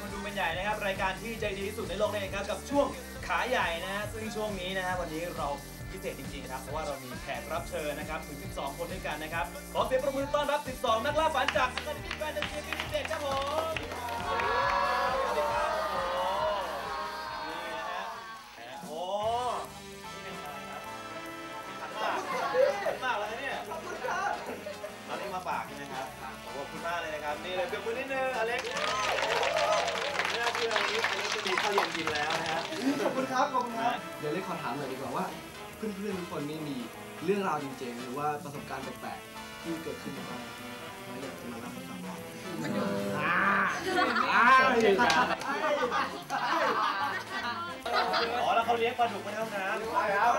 คนดูเป็นใหญ่นะครับ รายการที่ใจดีที่สุดในโลกนั่เองครับกับช่วงขาใหญ่นะฮะซึ่งช่วงนี้นะฮะวันนี้เราพิเศษจริงๆนะครับเพราะว่าเรามีแขกรับเชิญนะครับถึง 12 คนด้วยกันนะครับขอเสียงประมือต้อนรับ 12 นักล่าฝันจากสถานีแฟนตาซีพิเศษครับผมสวัสดีครับโอ้โหนี่นะฮะโอ้นี่เป็นอะไรครับขันมากขันมากเลยนะเนี่ยเราเรียกมาฝากใช่ไหมครับขอบคุณมากเลยนะครับนี่เลยเพื่อนคุณนิดนึงอเล็ก เชื่อวันนี้อเล็กจะมีข้าวเย็นกินแล้วนะฮะขอบคุณครับขอบคุณครับ เดี๋ยวเล็กขอถามหน่อยดีกว่าว่า เพื่อนๆทุกคนนี่มีเรื่องราวจริงๆ หรือว่าประสบการณ์แปลกๆที่เกิดขึ้นมาบ้างแล้วอยากจะมาเล่าให้ฟังอ่าอ่าไม่ใช่ครับอ๋อแล้วเขาเลี้ยงปลาดุกไว้ในห้องน้ำใช่ครับ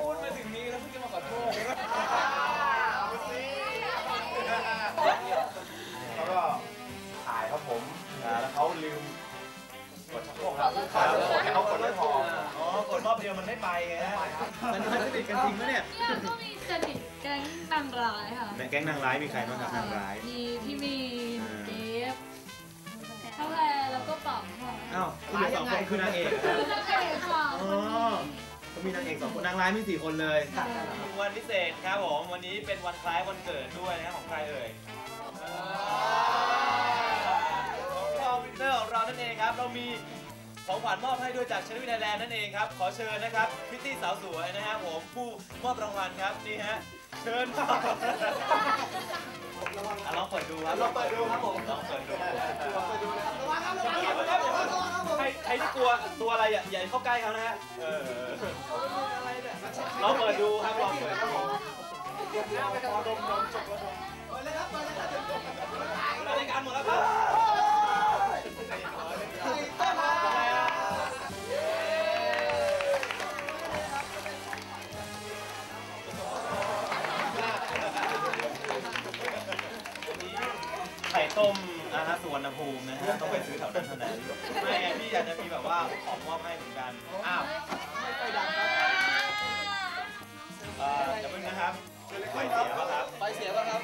พูดมาถึงนี้แล้วเพิ่งจะมาขอโทษแล้วก็ถ่ายครับผมอ่าแล้วเขาลืมกดชักโครกครับครัถ่ายแล้วเขากดไม่พออ๋อกดรอบเดียวมันไม่ไปไงฮะมันมันสนิทกันจริงปะเนี่ยเนี่ยก็มีสนิทแก๊งนางร้ายค่ะแก๊งนางร้ายมีใครบ้างครับนางร้าย มีพี่มีเดฟเท่าแลแล้วก็ป๋องค่ะอ้าวคุณเหลือสองคนคือนางเอกนางเอกค่ะอ๋อก็มีนางเอกสองคนนางร้ายมีสี่คนเลยวันพิเศษครับผมวันนี้เป็นวันคล้ายวันเกิดด้วยนะของใครเอ่ยของเรา winner ของเรานั่นเองครับเรามี ของขวัญมอบให้ด้วยจากชาโนวีไทยแลนด์นั่นเองครับ ขอเชิญนะครับพริตตี้สาวสวยนะครับผมผู้มอบรางวัลครับนี่ฮะเชิญครับอะลองเปิดดูครับลองเปิดดูครับผมลองเปิดดูใครใครที่กลัวตัวอะไรอย่าอย่าเข้าใกล้เขานะฮะเออลองเปิดดูครับลองเปิดครับผมรายการหมดแล้วครับ ต้มนะฮะสุวรรณภูมินะฮะต้องไปซื้อแถวนั้นเท่านั้นไม่ไงพี่อยากจะมีแบบว่าของมอบให้เหมือนกันอ้าวเอ่อเดี๋ยวเพิ่งนะครับไฟเสียป่ะครับไปเสียป่ะครับ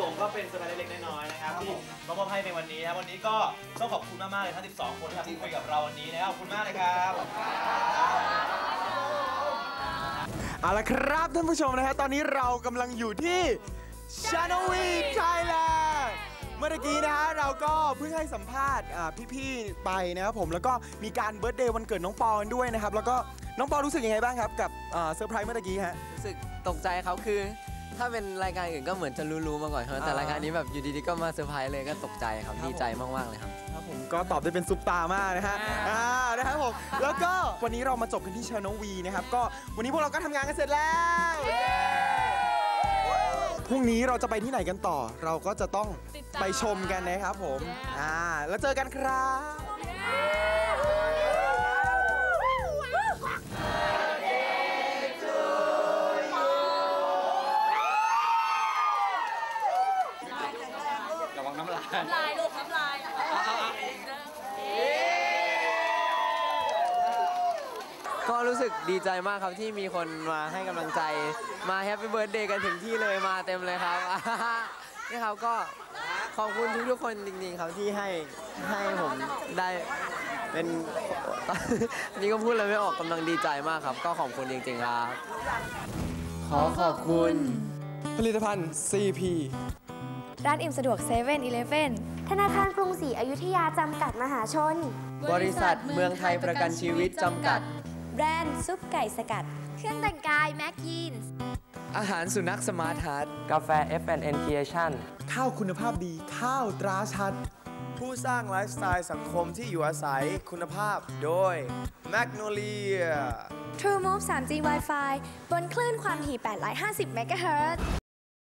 ผมก็เป็นสไตล์เล็กๆน้อยๆนะครับที่มามอบให้ในวันนี้นะครับวันนี้ก็ต้องขอบคุณมากๆเลยทั้ง 12 คนที่มาพูดคุยกับเราวันนี้นะครับขอบคุณมากเลยครับเอาละครับท่านผู้ชมนะฮะตอนนี้เรากำลังอยู่ที่ชาโนวีไทยแลนด์เมื่อกี้นะฮะเราก็เพิ่งให้สัมภาษณ์อ่าพี่ๆไปนะครับผมแล้วก็มีการ birthday วันเกิดน้องปอกันด้วยนะครับแล้วก็น้องปอรู้สึกยังไงบ้างครับกับอ่าเซอร์ไพรส์เมื่อกี้ฮะ รู้สึกตกใจเขาคือ ถ้าเป็นรายการอื่นก็เหมือนจะรู้ๆมาก่อนครับแต่อ่ารรายการนี้แบบอยู่ดีๆก็มาเซอร์ไพรส์เลยก็ตกใจครับครับดีใจมากๆเลยครับครับผมก็ตอบได้เป็นซุปตาร์มากนะฮะอ่านะครับผมแล้วก็วันนี้เรามาจบกันที่ชาโนวีนะครับก็วันนี้พวกเราก็ทำงานกันเสร็จแล้วพรุ่งนี้เราจะไปที่ไหนกันต่อ เราก็จะต้องติดตามไปชมกันนะครับผมอ่าแล้วเจอกันครับ ก็รู้สึกดีใจมากครับที่มีคนมาให้กำลังใจมา happy birthday กันถึงที่เลยมาเต็มเลยครับ นี่ครับก็ขอบคุณทุกๆคนจริงๆครับที่ให้ให้ผมได้เป็นนี่ก็พูดเลยไม่ออกกำลังดีใจมากครับ ก็ขอบคุณจริงๆครับ ขอขอบคุณ ผลิตภัณฑ์ CP ร้านอิ่มสะดวก7 e เ e ่ e อธนาคารกรุงศรีอยุธยาจำกัดมหาชน บริษัทเมืองไทยประกันชีวิตจำกัด แบรนด์ซุปไก่สกัด เครื่องแต่งกาย Mc Jeans อาหารสุนัข SmartHeart กาแฟ F&N Creation ข้าวคุณภาพดีข้าวตราฉัตร ผู้สร้างไลฟ์สไตล์สังคมที่อยู่อาศัยคุณภาพโดย Magnolia TrueMove 3G Wi-Fi บนคลื่นความถี่ 850 MHz